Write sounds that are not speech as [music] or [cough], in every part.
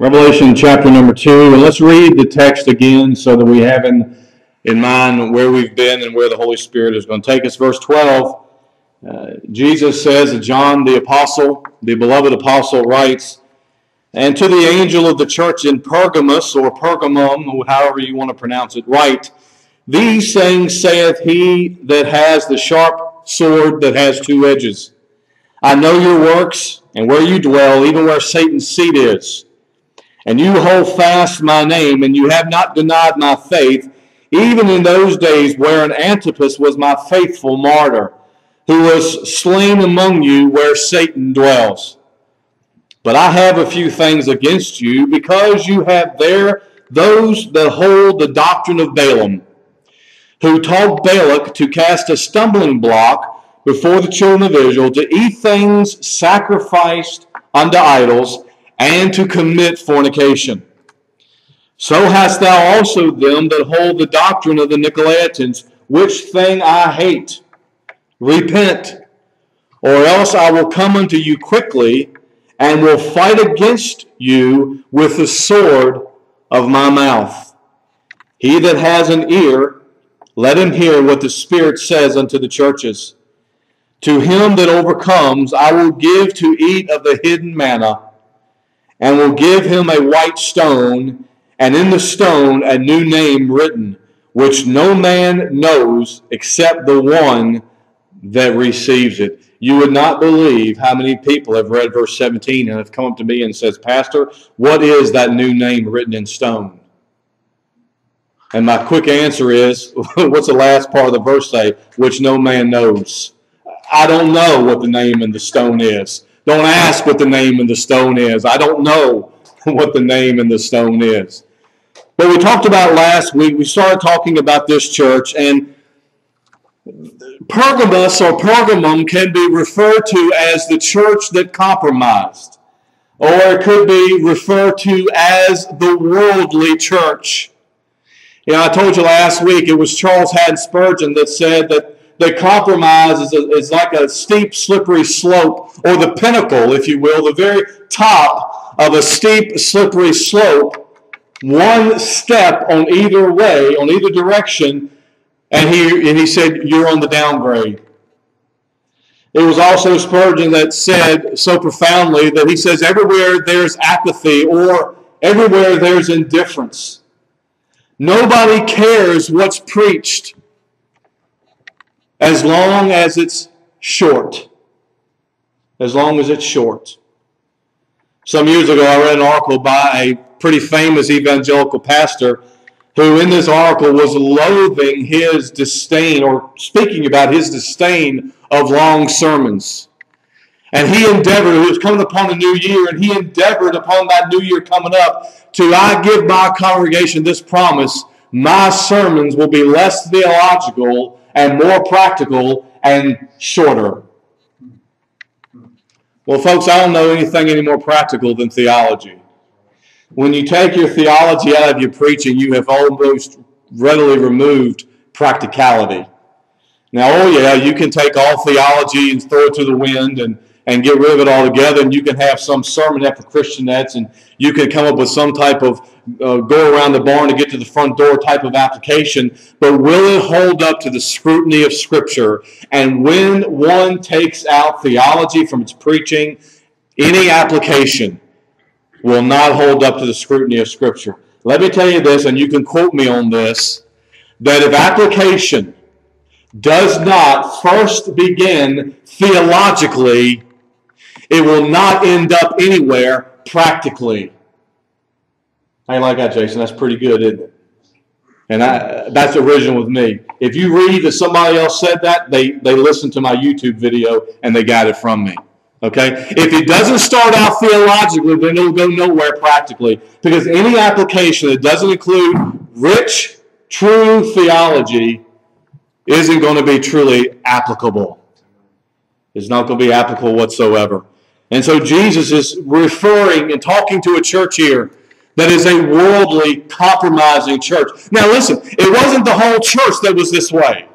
Revelation chapter number two, and let's read the text again so that we have in, in mind where we've been and where the Holy Spirit is going to take us. Verse 12, uh, Jesus says that John the apostle, the beloved apostle, writes, And to the angel of the church in Pergamos, or Pergamum, however you want to pronounce it, write, These things saith he that has the sharp sword that has two edges. I know your works and where you dwell, even where Satan's seat is and you hold fast my name, and you have not denied my faith, even in those days wherein Antipas was my faithful martyr, who was slain among you where Satan dwells. But I have a few things against you, because you have there those that hold the doctrine of Balaam, who taught Balak to cast a stumbling block before the children of Israel, to eat things sacrificed unto idols, and to commit fornication. So hast thou also them that hold the doctrine of the Nicolaitans, which thing I hate. Repent, or else I will come unto you quickly, and will fight against you with the sword of my mouth. He that has an ear, let him hear what the Spirit says unto the churches. To him that overcomes, I will give to eat of the hidden manna and will give him a white stone, and in the stone a new name written, which no man knows except the one that receives it. You would not believe how many people have read verse 17 and have come up to me and says, Pastor, what is that new name written in stone? And my quick answer is, [laughs] what's the last part of the verse say? Which no man knows. I don't know what the name in the stone is. Don't ask what the name in the stone is. I don't know [laughs] what the name in the stone is. But we talked about last week, we started talking about this church, and Pergamos or Pergamum can be referred to as the church that compromised, or it could be referred to as the worldly church. You know, I told you last week it was Charles Haddon Spurgeon that said that that compromise is, a, is like a steep, slippery slope, or the pinnacle, if you will, the very top of a steep, slippery slope, one step on either way, on either direction, and he, and he said, You're on the downgrade. It was also Spurgeon that said so profoundly that he says, Everywhere there's apathy or everywhere there's indifference. Nobody cares what's preached as long as it's short. As long as it's short. Some years ago, I read an article by a pretty famous evangelical pastor who, in this article, was loathing his disdain or speaking about his disdain of long sermons. And he endeavored, it was coming upon a new year, and he endeavored upon that new year coming up to, I give my congregation this promise my sermons will be less theological and more practical and shorter. Well, folks, I don't know anything any more practical than theology. When you take your theology out of your preaching, you have almost readily removed practicality. Now, oh yeah, you can take all theology and throw it to the wind and and get rid of it altogether. And you can have some sermonette for Christianettes, and you can come up with some type of uh, go around the barn to get to the front door type of application. But will it hold up to the scrutiny of Scripture? And when one takes out theology from its preaching, any application will not hold up to the scrutiny of Scripture. Let me tell you this, and you can quote me on this, that if application does not first begin theologically, it will not end up anywhere practically. I like that, Jason. That's pretty good, isn't it? And I, that's original with me. If you read that somebody else said that, they, they listened to my YouTube video and they got it from me. Okay? If it doesn't start out theologically, then it'll go nowhere practically. Because any application that doesn't include rich, true theology isn't going to be truly applicable. It's not going to be applicable whatsoever. And so Jesus is referring and talking to a church here that is a worldly, compromising church. Now listen, it wasn't the whole church that was this way.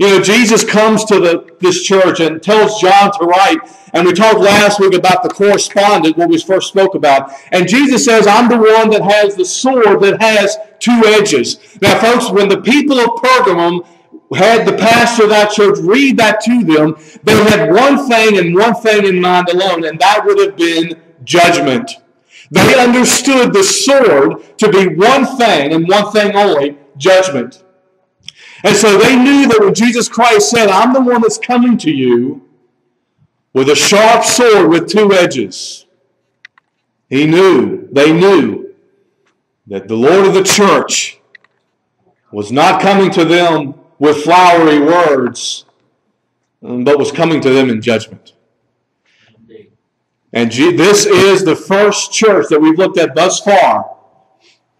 You know, Jesus comes to the, this church and tells John to write. And we talked last week about the correspondent, what we first spoke about. And Jesus says, I'm the one that has the sword that has two edges. Now, folks, when the people of Pergamum had the pastor of that church read that to them, they had one thing and one thing in mind alone, and that would have been judgment. They understood the sword to be one thing and one thing only judgment. And so they knew that when Jesus Christ said, I'm the one that's coming to you with a sharp sword with two edges, he knew, they knew, that the Lord of the church was not coming to them with flowery words, but was coming to them in judgment. And this is the first church that we've looked at thus far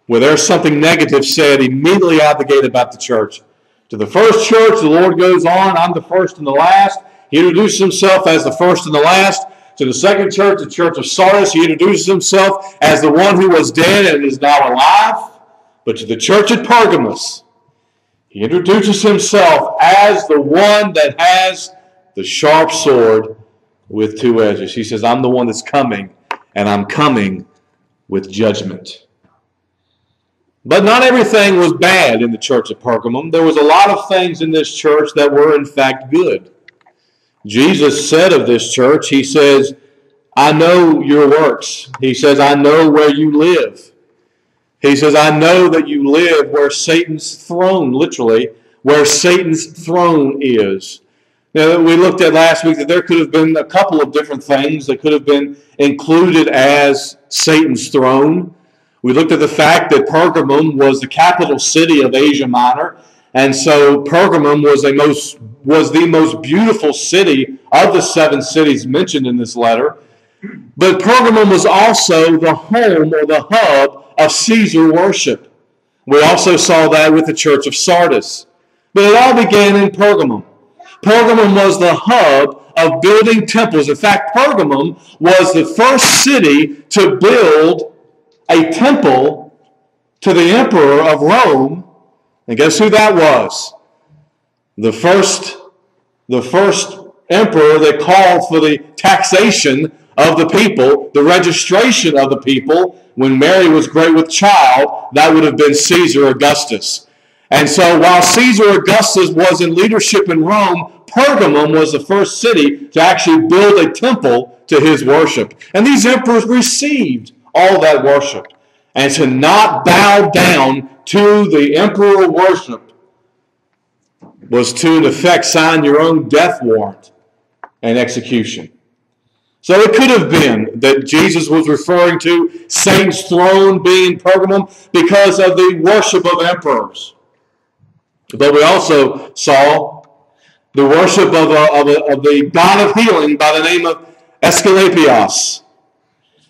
where there's something negative said immediately out the gate about the church. To the first church, the Lord goes on, I'm the first and the last. He introduces himself as the first and the last. To the second church, the church of Sardis, he introduces himself as the one who was dead and is now alive. But to the church at Pergamos, he introduces himself as the one that has the sharp sword with two edges. She says, I'm the one that's coming, and I'm coming with judgment. But not everything was bad in the church of Pergamum. There was a lot of things in this church that were, in fact, good. Jesus said of this church, He says, I know your works. He says, I know where you live. He says, I know that you live where Satan's throne, literally, where Satan's throne is. Now, we looked at last week that there could have been a couple of different things that could have been included as Satan's throne. We looked at the fact that Pergamum was the capital city of Asia Minor, and so Pergamum was a most was the most beautiful city of the seven cities mentioned in this letter. But Pergamum was also the home or the hub of Caesar worship. We also saw that with the church of Sardis. But it all began in Pergamum. Pergamum was the hub of building temples. In fact, Pergamum was the first city to build a temple to the emperor of Rome. And guess who that was? The first, the first emperor that called for the taxation of the people, the registration of the people, when Mary was great with child, that would have been Caesar Augustus. And so while Caesar Augustus was in leadership in Rome, Pergamum was the first city to actually build a temple to his worship. And these emperors received all that worship. And to not bow down to the emperor worship was to, in effect, sign your own death warrant and execution. So it could have been that Jesus was referring to Satan's throne being Pergamum because of the worship of emperors. But we also saw the worship of, a, of, a, of the God of healing by the name of Aesculapius.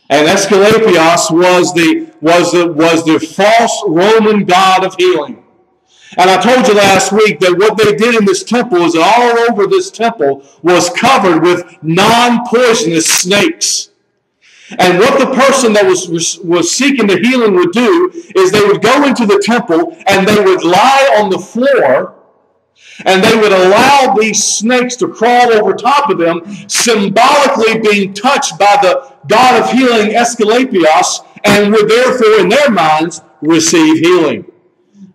And Aesculapius was the, was, the, was the false Roman god of healing. And I told you last week that what they did in this temple is all over this temple was covered with non-poisonous snakes. And what the person that was, was seeking the healing would do is they would go into the temple and they would lie on the floor and they would allow these snakes to crawl over top of them, symbolically being touched by the God of healing, Aesculapius, and would therefore, in their minds, receive healing.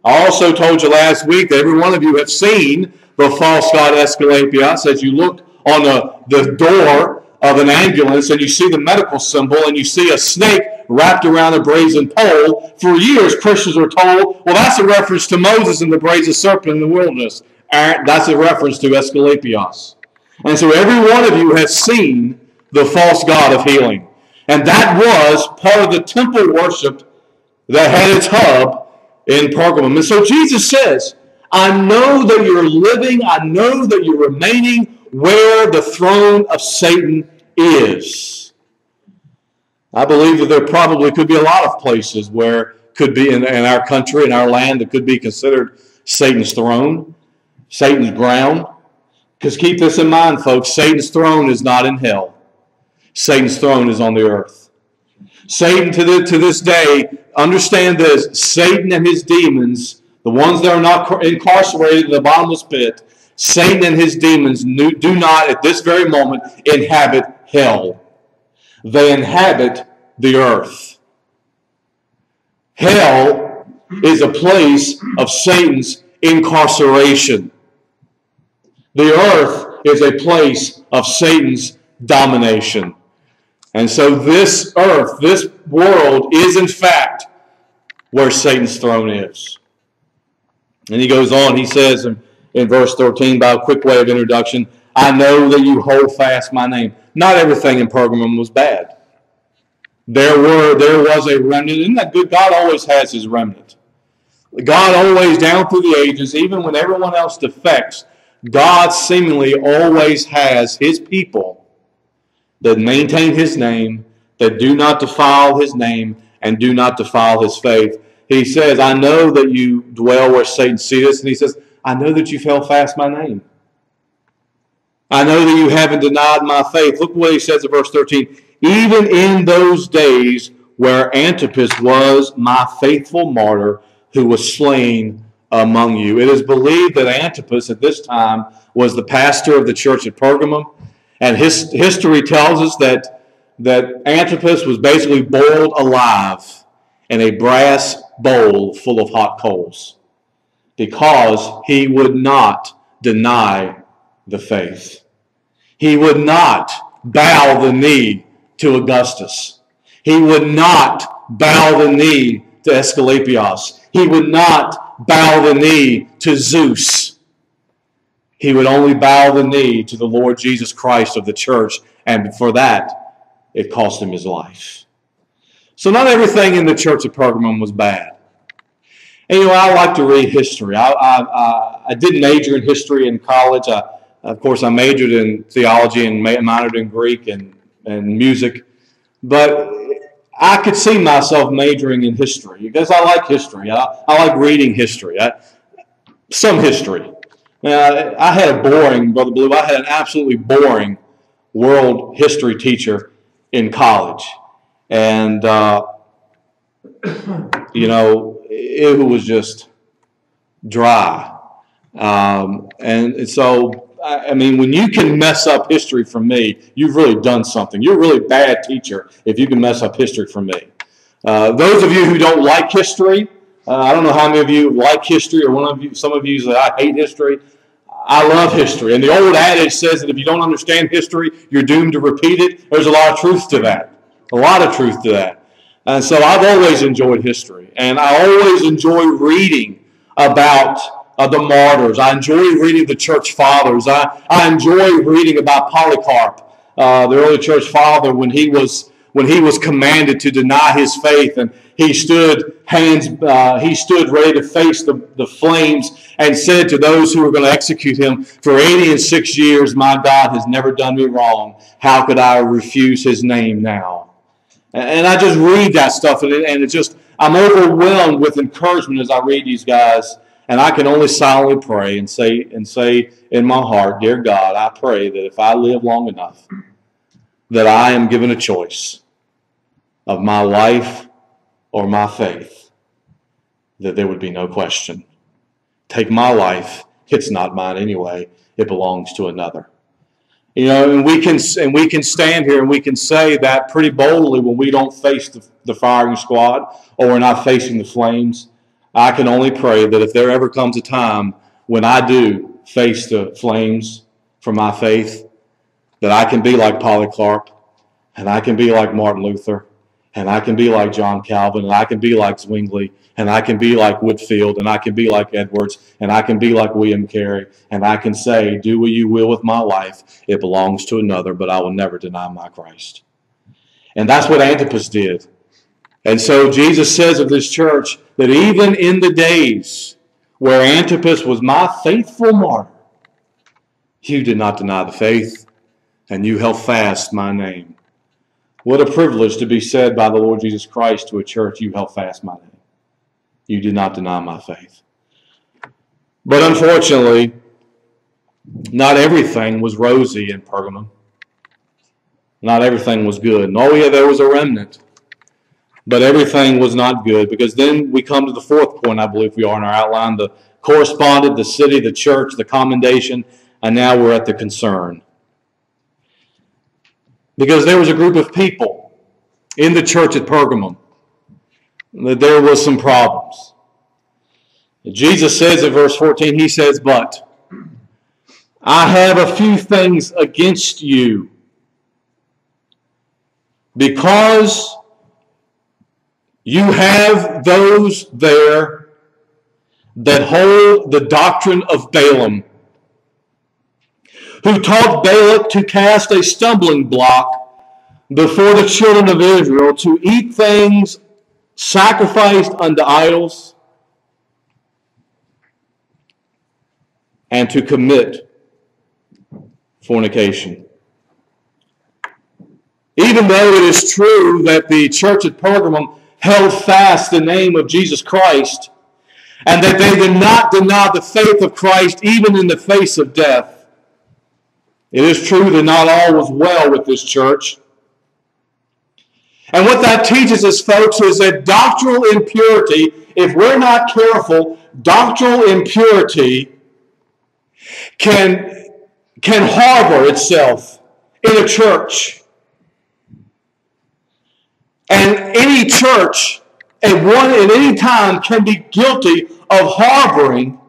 I also told you last week that every one of you have seen the false god Aesculapius as you look on the, the door of an ambulance and you see the medical symbol and you see a snake wrapped around a brazen pole. For years, Christians were told, well, that's a reference to Moses and the brazen serpent in the wilderness. That's a reference to Aesculapius. And so every one of you has seen the false god of healing. And that was part of the temple worship that had its hub in Pergamum. And so Jesus says, I know that you're living, I know that you're remaining where the throne of Satan is. I believe that there probably could be a lot of places where could be in, in our country, in our land, that could be considered Satan's throne, Satan's ground. Because keep this in mind, folks, Satan's throne is not in hell. Satan's throne is on the earth. Satan to, the, to this day understand this Satan and his demons, the ones that are not incarcerated in the bottomless pit, Satan and his demons do not, at this very moment, inhabit hell. They inhabit the earth. Hell is a place of Satan's incarceration. The earth is a place of Satan's domination. And so this earth, this world, is in fact where Satan's throne is. And he goes on, he says in, in verse 13, by a quick way of introduction, I know that you hold fast my name. Not everything in Pergamum was bad. There were there was a remnant. Isn't that good? God always has his remnant. God always, down through the ages, even when everyone else defects, God seemingly always has his people that maintain his name, that do not defile his name, and do not defile his faith. He says, I know that you dwell where Satan sees, and he says, I know that you've held fast my name. I know that you haven't denied my faith. Look what he says in verse 13. Even in those days where Antipas was my faithful martyr who was slain among you. It is believed that Antipas at this time was the pastor of the church at Pergamum. And his, history tells us that, that Antipas was basically boiled alive in a brass bowl full of hot coals because he would not deny the faith. He would not bow the knee to Augustus. He would not bow the knee to Asclepius. He would not bow the knee to Zeus. He would only bow the knee to the Lord Jesus Christ of the church, and for that, it cost him his life. So not everything in the church of Pergamum was bad. And you know, I like to read history. I, I, I didn't major in history in college. I, of course, I majored in theology and minored in Greek and, and music. But I could see myself majoring in history because I like history. I, I like reading history. I, some history. Now, I had a boring, Brother Blue, I had an absolutely boring world history teacher in college. And, uh, you know, it was just dry. Um, and so, I mean, when you can mess up history for me, you've really done something. You're a really bad teacher if you can mess up history for me. Uh, those of you who don't like history, uh, I don't know how many of you like history, or one of you, some of you say I hate history. I love history, and the old adage says that if you don't understand history, you're doomed to repeat it. There's a lot of truth to that. A lot of truth to that. And so I've always enjoyed history, and I always enjoy reading about uh, the martyrs. I enjoy reading the church fathers. I, I enjoy reading about Polycarp, uh, the early church father, when he was when he was commanded to deny his faith, and he stood hands uh, he stood ready to face the, the flames and said to those who were going to execute him, "For eighty and six years, my God has never done me wrong. How could I refuse His name now?" And I just read that stuff, and, it, and it's just, I'm overwhelmed with encouragement as I read these guys. And I can only silently pray and say, and say in my heart, Dear God, I pray that if I live long enough, that I am given a choice of my life or my faith, that there would be no question. Take my life. It's not mine anyway. It belongs to another. You know, and we can and we can stand here and we can say that pretty boldly when we don't face the, the firing squad or we're not facing the flames. I can only pray that if there ever comes a time when I do face the flames for my faith, that I can be like Polycarp and I can be like Martin Luther and I can be like John Calvin, and I can be like Zwingli, and I can be like Whitefield, and I can be like Edwards, and I can be like William Carey, and I can say, Do what you will with my life. It belongs to another, but I will never deny my Christ. And that's what Antipas did. And so Jesus says of this church that even in the days where Antipas was my faithful martyr, you did not deny the faith, and you held fast my name. What a privilege to be said by the Lord Jesus Christ to a church, you held fast my name. You did not deny my faith. But unfortunately, not everything was rosy in Pergamum. Not everything was good. And yeah, there was a remnant. But everything was not good because then we come to the fourth point, I believe we are in our outline, the, correspondent, the city, the church, the commendation, and now we're at the concern. Because there was a group of people in the church at Pergamum that there was some problems. Jesus says in verse 14, He says, But I have a few things against you because you have those there that hold the doctrine of Balaam, who taught Balak to cast a stumbling block before the children of Israel, to eat things sacrificed unto idols, and to commit fornication. Even though it is true that the church at Pergamum held fast the name of Jesus Christ, and that they did not deny the faith of Christ even in the face of death, it is true that not all was well with this church. And what that teaches us, folks, is that doctrinal impurity, if we're not careful, doctrinal impurity can, can harbor itself in a church. And any church at one at any time can be guilty of harboring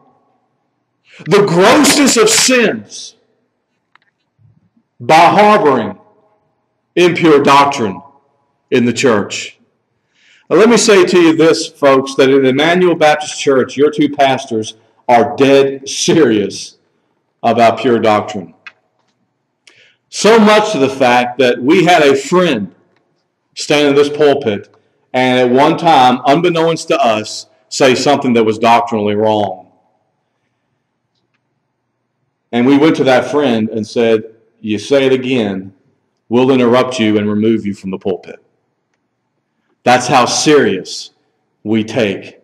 the grossest of sins by harboring impure doctrine in the church. Now, let me say to you this, folks, that in Emmanuel Baptist Church, your two pastors are dead serious about pure doctrine. So much to the fact that we had a friend stand in this pulpit and at one time, unbeknownst to us, say something that was doctrinally wrong. And we went to that friend and said, You say it again, we'll interrupt you and remove you from the pulpit. That's how serious we take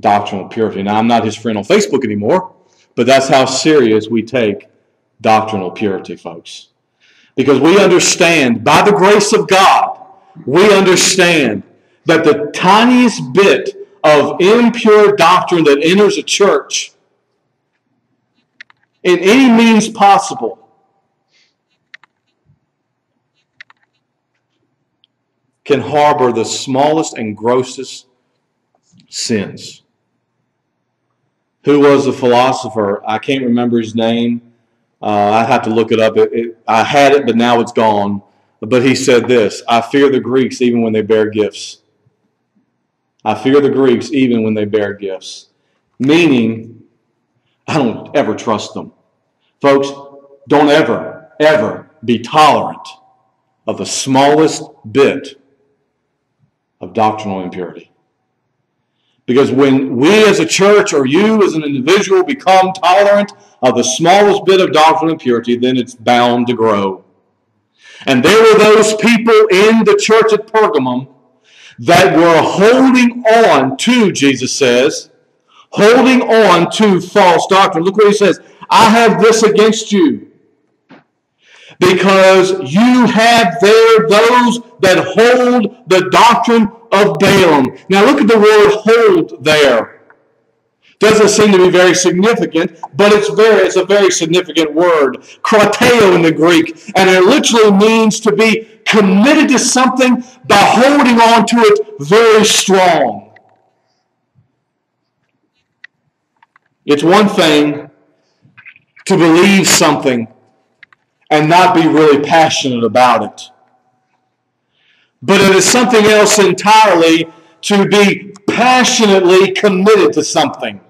doctrinal purity. Now, I'm not his friend on Facebook anymore, but that's how serious we take doctrinal purity, folks. Because we understand, by the grace of God, we understand that the tiniest bit of impure doctrine that enters a church in any means possible can harbor the smallest and grossest sins. Who was the philosopher? I can't remember his name. Uh, I have to look it up. It, it, I had it, but now it's gone. But he said this I fear the Greeks even when they bear gifts. I fear the Greeks even when they bear gifts. Meaning, I don't ever trust them. Folks, don't ever, ever be tolerant of the smallest bit of doctrinal impurity. Because when we as a church or you as an individual become tolerant of the smallest bit of doctrinal impurity, then it's bound to grow. And there were those people in the church at Pergamum that were holding on to, Jesus says, holding on to false doctrine. Look what he says. I have this against you because you have there those that hold the doctrine of Balaam. Now look at the word hold there. Doesn't seem to be very significant, but it's very it's a very significant word. Krateo in the Greek, and it literally means to be committed to something by holding on to it very strong. It's one thing to believe something and not be really passionate about it. But it is something else entirely to be passionately committed to something.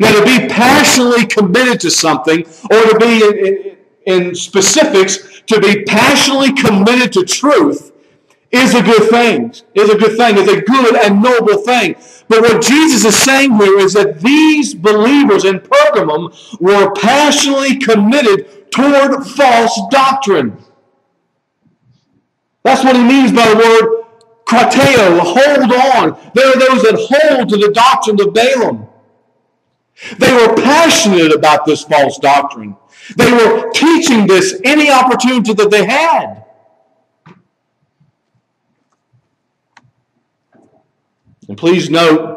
Now, to be passionately committed to something, or to be in, in, in specifics, to be passionately committed to truth, is a good thing. Is a good thing. Is a good and noble thing. But what Jesus is saying here is that these believers in Pergamum were passionately committed toward false doctrine. That's what he means by the word krateo, hold on. There are those that hold to the doctrine of Balaam. They were passionate about this false doctrine. They were teaching this any opportunity that they had. And please note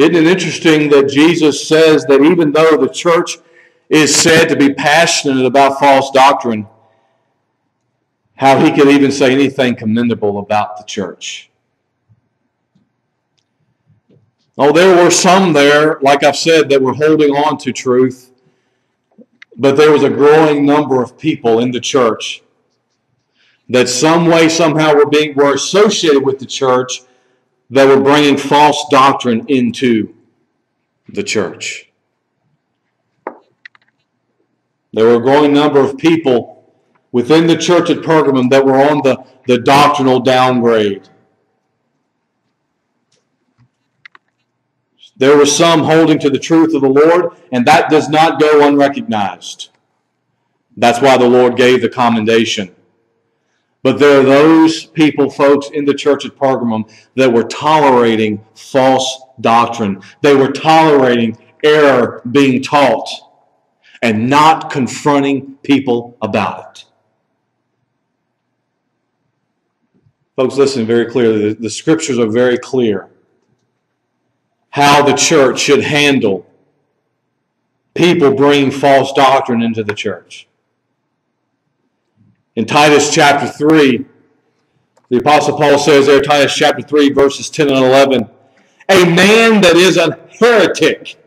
Isn't it interesting that Jesus says that even though the church is said to be passionate about false doctrine, how he could even say anything commendable about the church? Oh, there were some there, like I've said, that were holding on to truth, but there was a growing number of people in the church that some way, somehow, were being were associated with the church that were bringing false doctrine into the church. There were a growing number of people within the church at Pergamum that were on the, the doctrinal downgrade. There were some holding to the truth of the Lord, and that does not go unrecognized. That's why the Lord gave the commendation. But there are those people, folks, in the church at Pergamum that were tolerating false doctrine. They were tolerating error being taught and not confronting people about it. Folks, listen very clearly. The, the scriptures are very clear how the church should handle people bringing false doctrine into the church. In Titus chapter 3, the Apostle Paul says there, Titus chapter 3, verses 10 and 11, a man that is a heretic.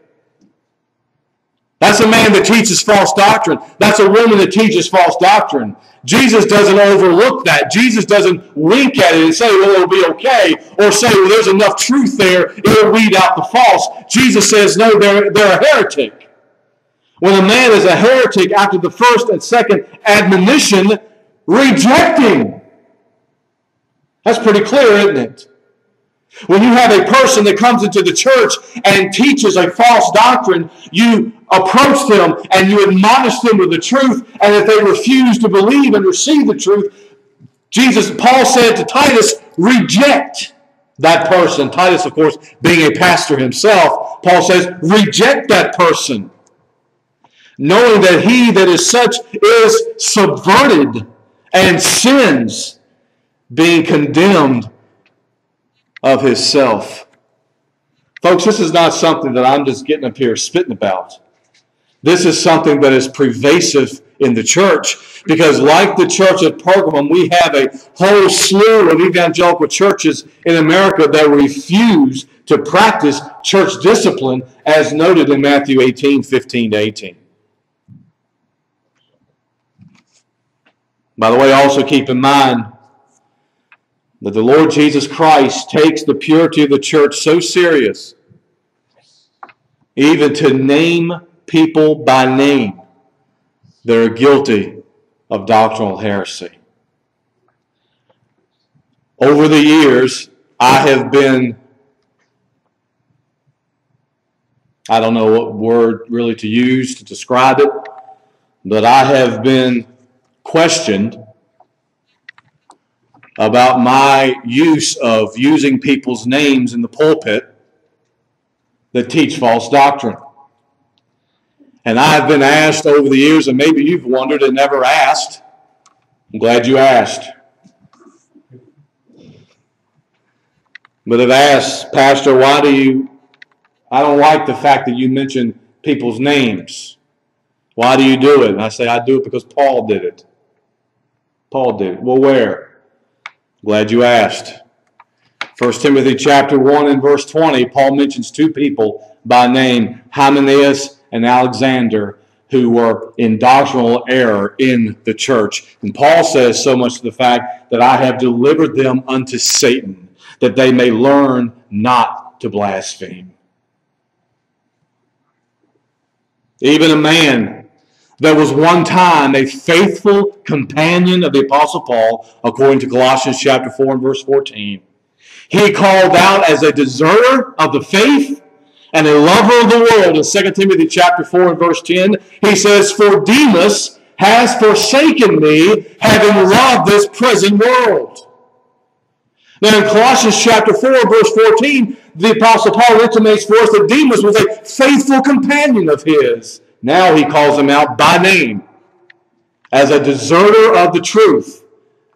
That's a man that teaches false doctrine. That's a woman that teaches false doctrine. Jesus doesn't overlook that. Jesus doesn't wink at it and say, well, it'll be okay, or say, well, there's enough truth there, it'll weed out the false. Jesus says, no, they're, they're a heretic. When a man is a heretic after the first and second admonition, rejecting. That's pretty clear, isn't it? When you have a person that comes into the church and teaches a false doctrine, you approach them and you admonish them with the truth, and if they refuse to believe and receive the truth, Jesus, Paul said to Titus, reject that person. Titus, of course, being a pastor himself, Paul says, reject that person, knowing that he that is such is subverted and sins, being condemned of himself. Folks, this is not something that I'm just getting up here spitting about. This is something that is pervasive in the church because, like the church at Pergamum, we have a whole slew of evangelical churches in America that refuse to practice church discipline as noted in Matthew 18 15 to 18. By the way, also keep in mind that the Lord Jesus Christ takes the purity of the church so serious, even to name people by name that are guilty of doctrinal heresy. Over the years, I have been, I don't know what word really to use to describe it, but I have been questioned about my use of using people's names in the pulpit that teach false doctrine. And I've been asked over the years, and maybe you've wondered and never asked. I'm glad you asked. But I've asked, Pastor, why do you, I don't like the fact that you mention people's names. Why do you do it? And I say, I do it because Paul did it. Paul did. it. Well, where? Glad you asked. 1 Timothy chapter 1 and verse 20, Paul mentions two people by name, Hymenaeus and Alexander, who were in doctrinal error in the church. And Paul says so much to the fact that I have delivered them unto Satan, that they may learn not to blaspheme. Even a man that was one time a faithful companion of the Apostle Paul, according to Colossians chapter 4 and verse 14. He called out as a deserter of the faith and a lover of the world. In 2 Timothy chapter 4 and verse 10, he says, For Demas has forsaken me, having loved this present world. Now in Colossians chapter 4, verse 14, the Apostle Paul intimates for us that Demas was a faithful companion of his. Now he calls him out by name as a deserter of the truth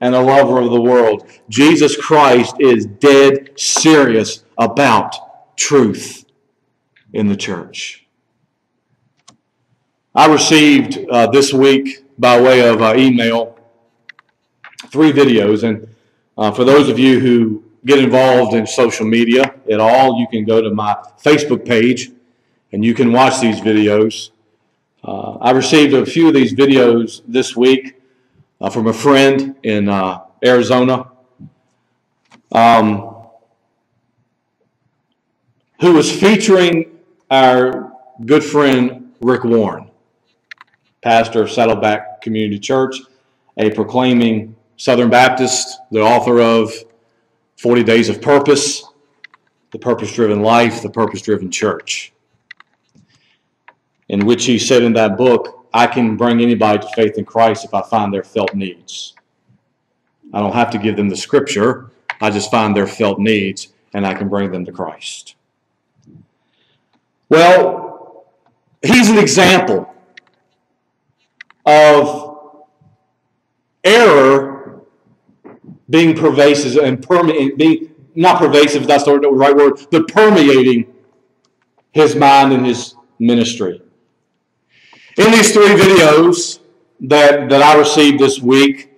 and a lover of the world. Jesus Christ is dead serious about truth. In the church. I received uh, this week by way of uh, email three videos, and uh, for those of you who get involved in social media at all, you can go to my Facebook page and you can watch these videos. Uh, I received a few of these videos this week uh, from a friend in uh, Arizona um, who was featuring our good friend Rick Warren, pastor of Saddleback Community Church, a proclaiming Southern Baptist, the author of 40 Days of Purpose, The Purpose Driven Life, The Purpose Driven Church, in which he said in that book, I can bring anybody to faith in Christ if I find their felt needs. I don't have to give them the scripture, I just find their felt needs and I can bring them to Christ. Well, he's an example of error being pervasive and permeating, being not pervasive, that's the right word, but permeating his mind and his ministry. In these three videos that, that I received this week,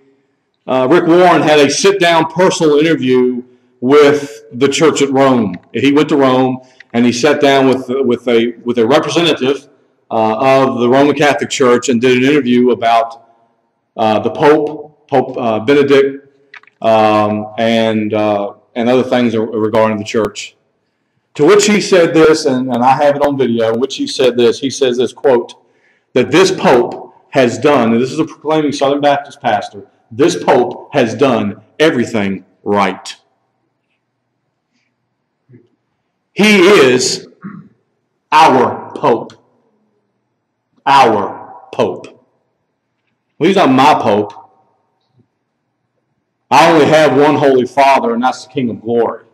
uh, Rick Warren had a sit down personal interview with the church at Rome. He went to Rome and he sat down with, with, a, with a representative uh, of the Roman Catholic Church and did an interview about uh, the Pope, Pope uh, Benedict um, and, uh, and other things regarding the church. To which he said this, and, and I have it on video, which he said this. He says this quote, that this Pope has done, and this is a proclaiming Southern Baptist pastor, this Pope has done everything right. He is our Pope. Our Pope. Well, he's not my Pope. I only have one Holy Father, and that's the King of glory.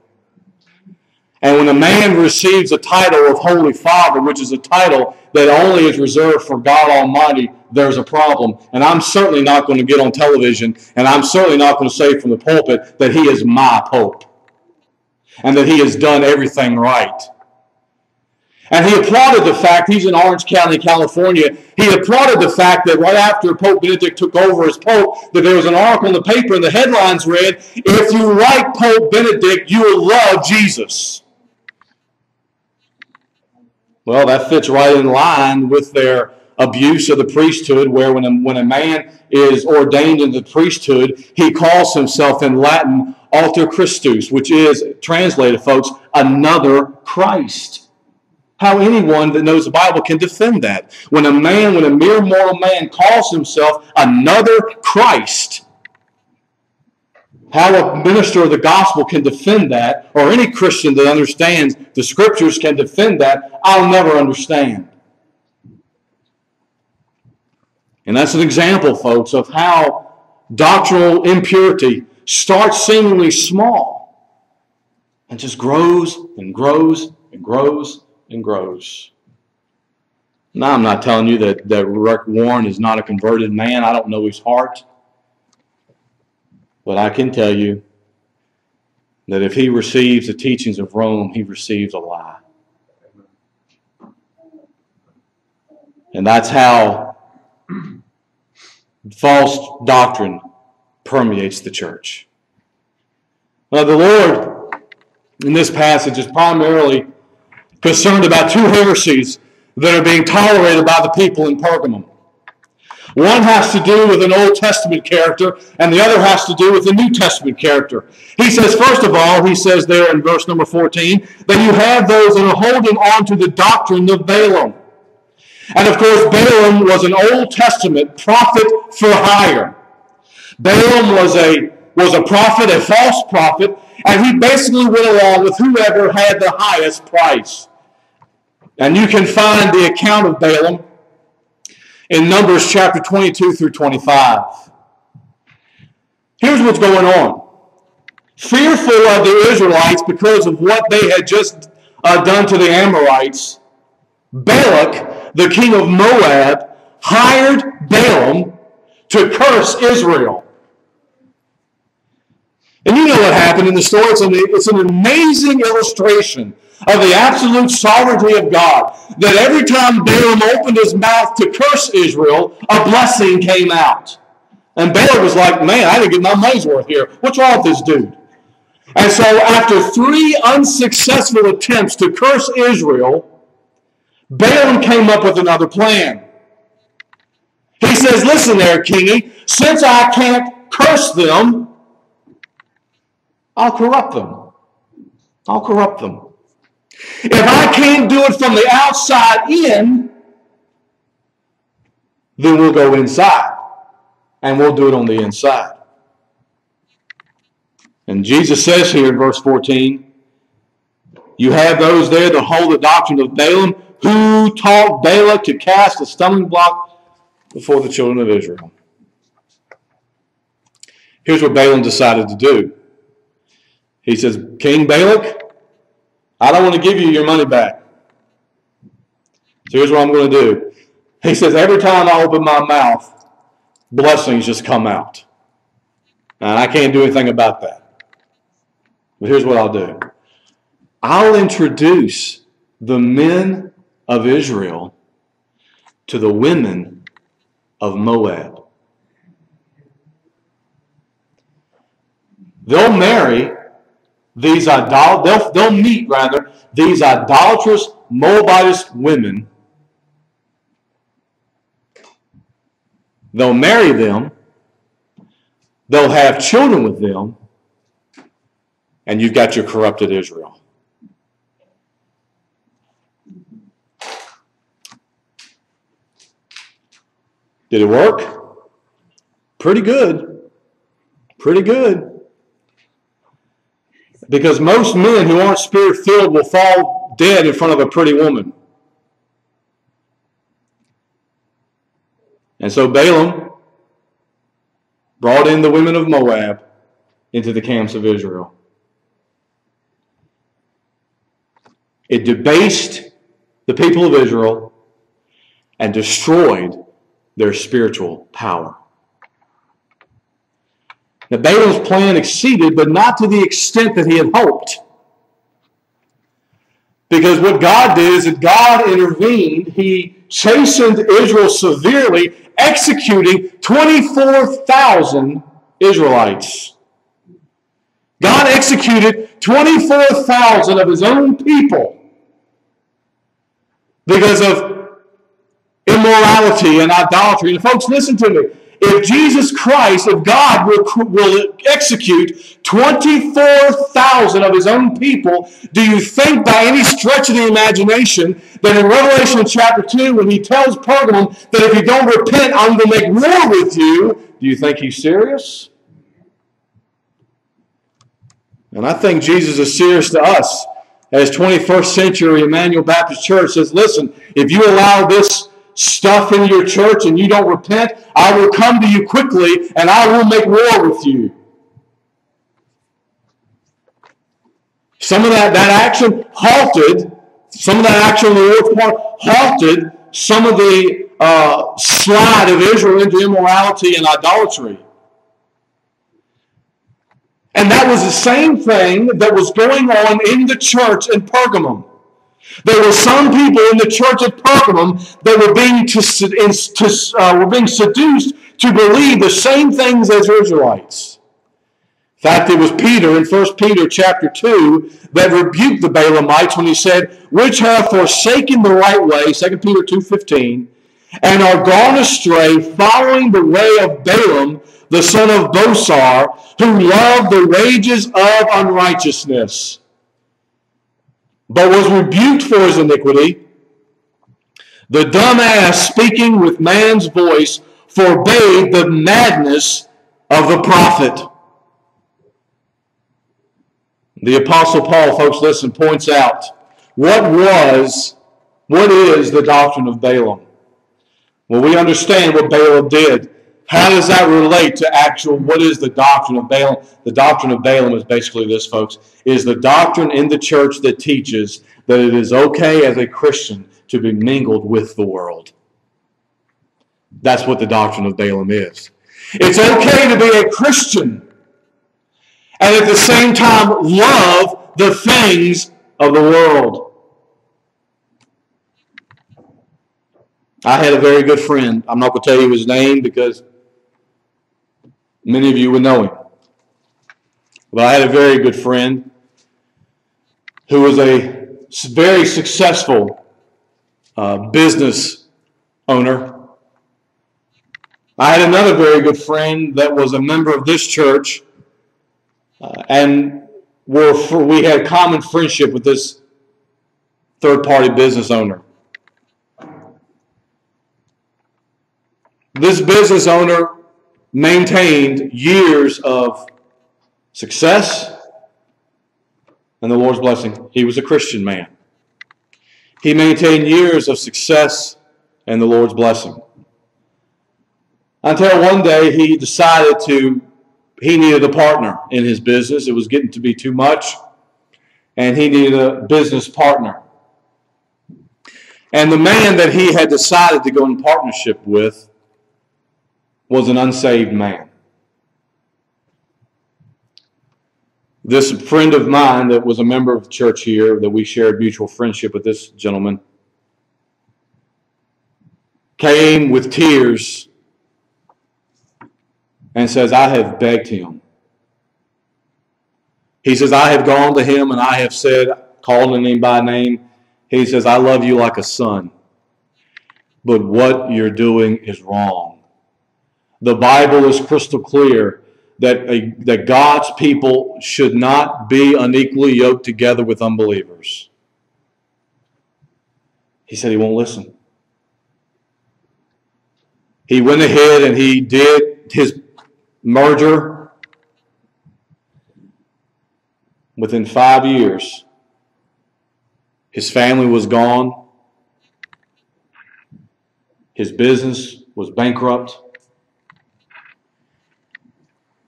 And when a man receives a title of Holy Father, which is a title that only is reserved for God Almighty, there's a problem. And I'm certainly not going to get on television, and I'm certainly not going to say from the pulpit that he is my Pope and that he has done everything right. And he applauded the fact, he's in Orange County, California, he applauded the fact that right after Pope Benedict took over as Pope, that there was an article in the paper and the headlines read, If you like Pope Benedict, you will love Jesus. Well, that fits right in line with their abuse of the priesthood, where when a, when a man is ordained in the priesthood, he calls himself in Latin alter Christus, which is, translated, folks, another Christ how anyone that knows the Bible can defend that. When a man, when a mere mortal man calls himself another Christ, how a minister of the gospel can defend that, or any Christian that understands the scriptures can defend that, I'll never understand. And that's an example, folks, of how doctrinal impurity starts seemingly small and just grows and grows and grows and grows. Now, I'm not telling you that, that Rick Warren is not a converted man. I don't know his heart. But I can tell you that if he receives the teachings of Rome, he receives a lie. And that's how false doctrine permeates the church. Now, the Lord in this passage is primarily concerned about two heresies that are being tolerated by the people in Pergamum. One has to do with an Old Testament character, and the other has to do with a New Testament character. He says, first of all, he says there in verse number 14, that you have those that are holding on to the doctrine of Balaam. And of course, Balaam was an Old Testament prophet for hire. Balaam was a, was a prophet, a false prophet, and he basically went along with whoever had the highest price. And you can find the account of Balaam in Numbers chapter 22 through 25. Here's what's going on. Fearful of the Israelites because of what they had just uh, done to the Amorites, Balak, the king of Moab, hired Balaam to curse Israel. And you know what happened in the story. It's an, it's an amazing illustration of the absolute sovereignty of God. That every time Balaam opened his mouth to curse Israel, a blessing came out. And Balaam was like, man, I didn't get my money's worth here. What's wrong with this dude? And so after three unsuccessful attempts to curse Israel, Balaam came up with another plan. He says, listen there, kingy, since I can't curse them, I'll corrupt them. I'll corrupt them. If I can't do it from the outside in, then we'll go inside and we'll do it on the inside. And Jesus says here in verse 14, you have those there that hold the doctrine of Balaam who taught Balak to cast a stumbling block before the children of Israel. Here's what Balaam decided to do. He says, King Balak, I don't want to give you your money back. So here's what I'm going to do. He says, every time I open my mouth, blessings just come out. And I can't do anything about that. But here's what I'll do I'll introduce the men of Israel to the women of Moab. They'll marry these idol they'll, they'll meet rather these idolatrous Moabitish women. They'll marry them. They'll have children with them. And you've got your corrupted Israel. Did it work? Pretty good. Pretty good. Because most men who aren't spirit filled will fall dead in front of a pretty woman. And so Balaam brought in the women of Moab into the camps of Israel. It debased the people of Israel and destroyed their spiritual power. Now, Balaam's plan exceeded, but not to the extent that he had hoped. Because what God did is that God intervened. He chastened Israel severely, executing 24,000 Israelites. God executed 24,000 of his own people because of immorality and idolatry. And folks, listen to me if Jesus Christ, if God will, will execute 24,000 of his own people, do you think by any stretch of the imagination that in Revelation chapter 2, when he tells Pergamum that if you don't repent, I'm going to make war with you, do you think he's serious? And I think Jesus is serious to us. As 21st century Emmanuel Baptist Church says, listen, if you allow this stuff in your church and you don't repent, I will come to you quickly and I will make war with you. Some of that, that action halted, some of that action on the Lord's part halted some of the uh, slide of Israel into immorality and idolatry. And that was the same thing that was going on in the church in Pergamum. There were some people in the church at Pergamum that were being, to, to, uh, were being seduced to believe the same things as Israelites. In fact, it was Peter in 1 Peter chapter 2 that rebuked the Balaamites when he said, which have forsaken the right way, 2 Peter 2.15, and are gone astray, following the way of Balaam, the son of Bosor, who loved the wages of unrighteousness but was rebuked for his iniquity. The dumb ass speaking with man's voice forbade the madness of the prophet. The Apostle Paul, folks, listen, points out what was, what is the doctrine of Balaam? Well, we understand what Balaam did. How does that relate to actual, what is the doctrine of Balaam? The doctrine of Balaam is basically this, folks, is the doctrine in the church that teaches that it is okay as a Christian to be mingled with the world. That's what the doctrine of Balaam is. It's okay to be a Christian and at the same time love the things of the world. I had a very good friend. I'm not going to tell you his name because many of you would know him. But I had a very good friend who was a very successful uh, business owner. I had another very good friend that was a member of this church, uh, and were for, we had common friendship with this third party business owner. This business owner maintained years of success and the Lord's blessing. He was a Christian man. He maintained years of success and the Lord's blessing. Until one day he decided to, he needed a partner in his business. It was getting to be too much, and he needed a business partner. And the man that he had decided to go in partnership with was an unsaved man. This friend of mine that was a member of the church here, that we shared mutual friendship with this gentleman, came with tears and says, I have begged him. He says, I have gone to him and I have said, calling him by name. He says, I love you like a son, but what you're doing is wrong. The Bible is crystal clear that, a, that God's people should not be unequally yoked together with unbelievers. He said he won't listen. He went ahead and he did his merger. Within five years, his family was gone. His business was bankrupt.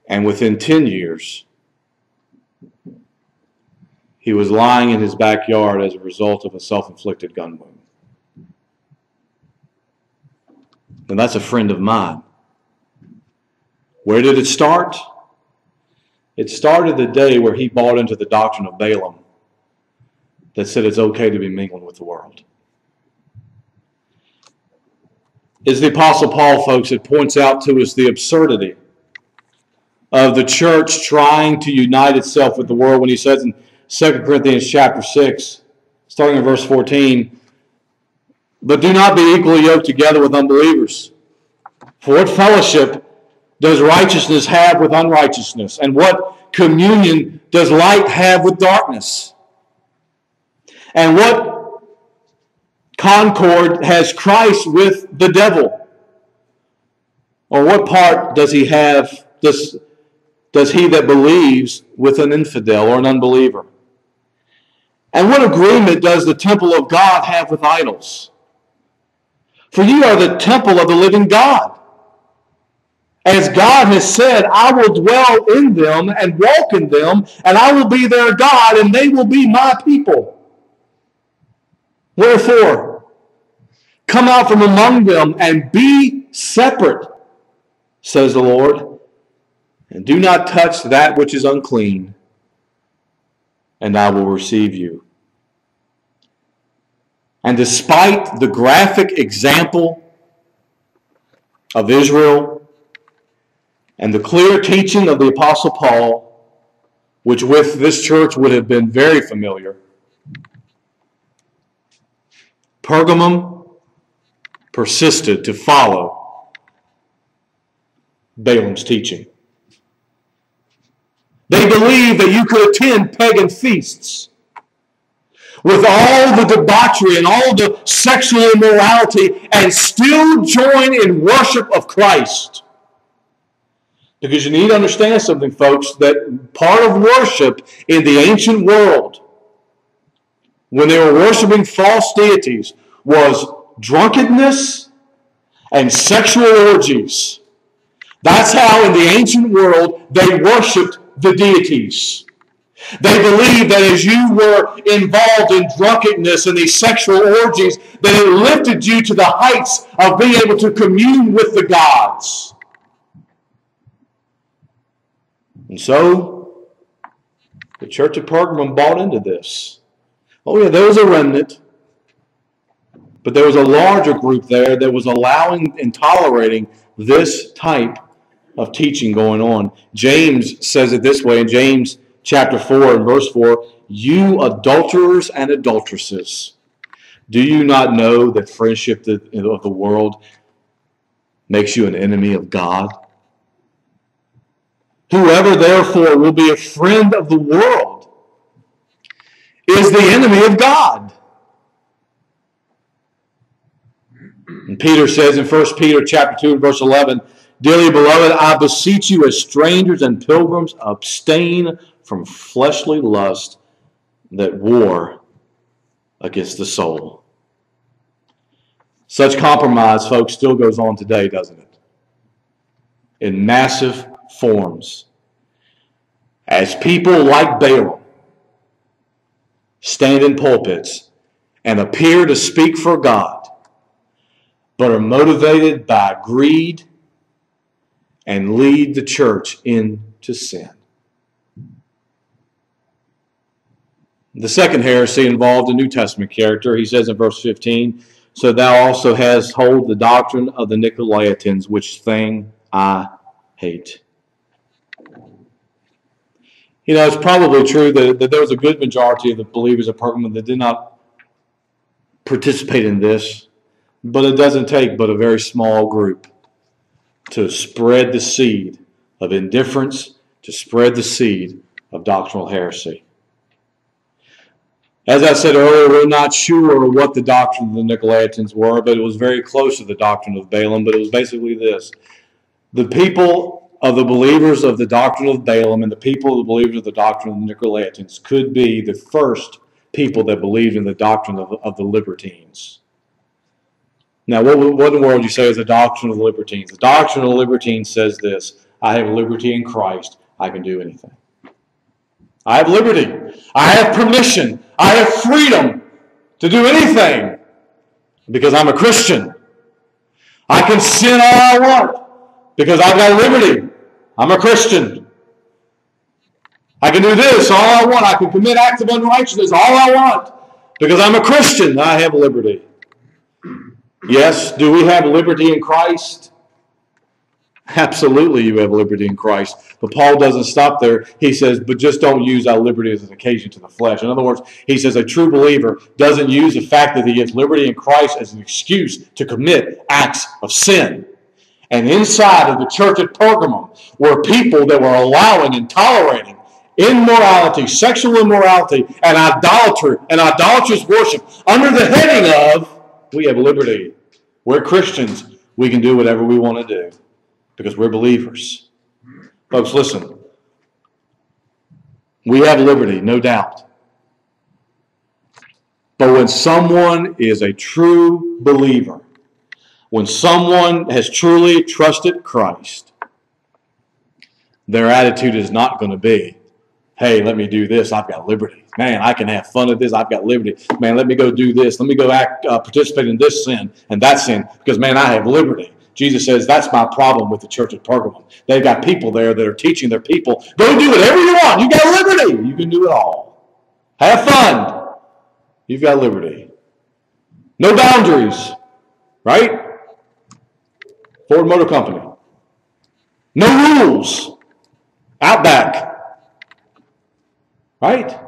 And within 10 years, he was lying in his backyard as a result of a self inflicted gun wound. And that's a friend of mine. Where did it start? It started the day where he bought into the doctrine of Balaam that said it's okay to be mingling with the world. Is the Apostle Paul, folks, it points out to us the absurdity of the church trying to unite itself with the world when he says in 2 Corinthians chapter 6, starting in verse 14, But do not be equally yoked together with unbelievers. For what fellowship does righteousness have with unrighteousness? And what communion does light have with darkness? And what concord has Christ with the devil? Or what part does he have, does does he that believes with an infidel or an unbeliever? And what agreement does the temple of God have with idols? For you are the temple of the living God. As God has said, I will dwell in them and walk in them, and I will be their God, and they will be my people. Wherefore, come out from among them and be separate, says the Lord and do not touch that which is unclean, and I will receive you. And despite the graphic example of Israel and the clear teaching of the Apostle Paul, which with this church would have been very familiar, Pergamum persisted to follow Balaam's teaching. They believed that you could attend pagan feasts with all the debauchery and all the sexual immorality and still join in worship of Christ. Because you need to understand something, folks, that part of worship in the ancient world, when they were worshiping false deities, was drunkenness and sexual orgies. That's how in the ancient world they worshiped the deities. They believed that as you were involved in drunkenness and these sexual orgies, that it lifted you to the heights of being able to commune with the gods. And so, the church of Pergamum bought into this. Oh, yeah, there was a remnant. But there was a larger group there that was allowing and tolerating this type of teaching going on. James says it this way in James chapter 4 and verse 4 You adulterers and adulteresses, do you not know that friendship of the world makes you an enemy of God? Whoever therefore will be a friend of the world is the enemy of God. And Peter says in 1 Peter chapter 2 and verse 11, Dearly beloved, I beseech you as strangers and pilgrims, abstain from fleshly lust that war against the soul. Such compromise, folks, still goes on today, doesn't it? In massive forms. As people like Balaam stand in pulpits and appear to speak for God, but are motivated by greed and lead the church into sin. The second heresy involved a New Testament character. He says in verse 15, So thou also hast hold the doctrine of the Nicolaitans, which thing I hate. You know, it's probably true that, that there was a good majority of the believers of Pergamum that did not participate in this, but it doesn't take but a very small group to spread the seed of indifference, to spread the seed of doctrinal heresy. As I said earlier, we're not sure what the doctrine of the Nicolaitans were, but it was very close to the doctrine of Balaam. But it was basically this the people of the believers of the doctrine of Balaam and the people of the believers of the doctrine of the Nicolaitans could be the first people that believed in the doctrine of, of the libertines. Now, what, what in the world do you say is the doctrine of the libertines? The doctrine of the libertines says this I have liberty in Christ, I can do anything. I have liberty. I have permission. I have freedom to do anything because I'm a Christian. I can sin all I want because I've got liberty. I'm a Christian. I can do this all I want. I can commit acts of unrighteousness all I want because I'm a Christian. I have liberty. Yes, do we have liberty in Christ? Absolutely, you have liberty in Christ. But Paul doesn't stop there. He says, but just don't use our liberty as an occasion to the flesh. In other words, he says a true believer doesn't use the fact that he has liberty in Christ as an excuse to commit acts of sin. And inside of the church at Pergamum were people that were allowing and tolerating immorality, sexual immorality, and idolatry, and idolatrous worship under the heading of we have liberty. We're Christians. We can do whatever we want to do because we're believers. Folks, listen. We have liberty, no doubt. But when someone is a true believer, when someone has truly trusted Christ, their attitude is not going to be, hey, let me do this. I've got liberty. Man, I can have fun at this. I've got liberty. Man, let me go do this. Let me go act, uh, participate in this sin and that sin because, man, I have liberty. Jesus says, That's my problem with the church at Pergamum. They've got people there that are teaching their people, go do whatever you want. You got liberty. You can do it all. Have fun. You've got liberty. No boundaries, right? Ford Motor Company. No rules. Outback. Right?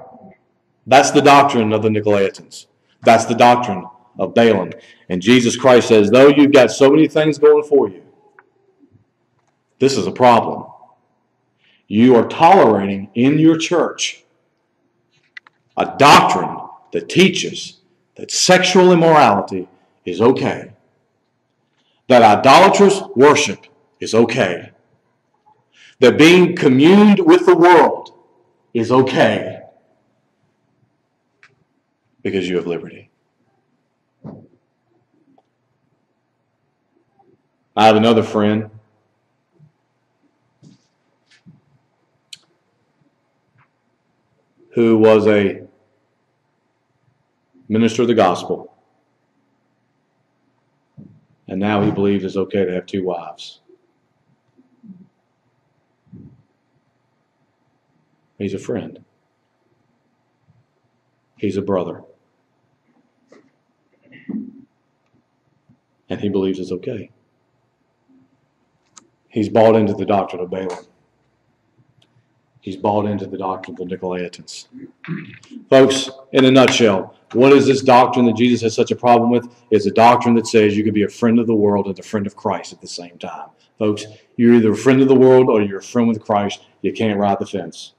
That's the doctrine of the Nicolaitans. That's the doctrine of Balaam. And Jesus Christ says, though you've got so many things going for you, this is a problem. You are tolerating in your church a doctrine that teaches that sexual immorality is okay, that idolatrous worship is okay, that being communed with the world is okay because you have liberty. I have another friend who was a minister of the gospel. And now he believes it's okay to have two wives. He's a friend. He's a brother. And he believes it's okay. He's bought into the doctrine of Balaam. He's bought into the doctrine of the Nicolaitans. Folks, in a nutshell, what is this doctrine that Jesus has such a problem with? It's a doctrine that says you can be a friend of the world and a friend of Christ at the same time. Folks, you're either a friend of the world or you're a friend with Christ. You can't ride the fence.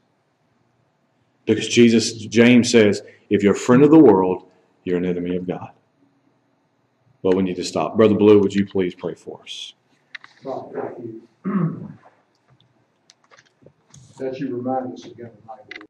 Because Jesus, James says, if you're a friend of the world, you're an enemy of God. Well, we need to stop. Brother Blue, would you please pray for us? Father, thank you [clears throat] that you remind us again tonight